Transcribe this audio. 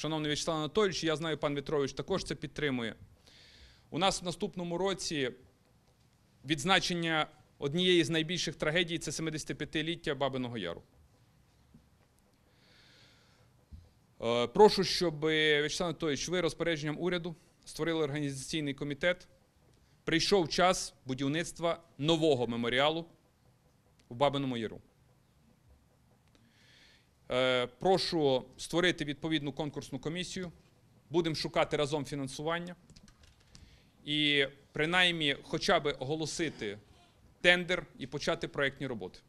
шановний В'ячеслав Анатолійович, я знаю, пан Вітрович також це підтримує. У нас в наступному році відзначення однієї з найбільших трагедій це 75-ліття Бабиного Яру. Е, Прошу, щоб В'ячеслав Анатолійович, ви розпорядженням уряду створили організаційний комітет. Прийшов час будівництва нового меморіалу в Бабиному Яру. Е, Прошу створити відповідну конкурсну комісію. Будемо шукати разом фінансування. І принаймні хоча б оголосити тендер і почати проєктні роботи.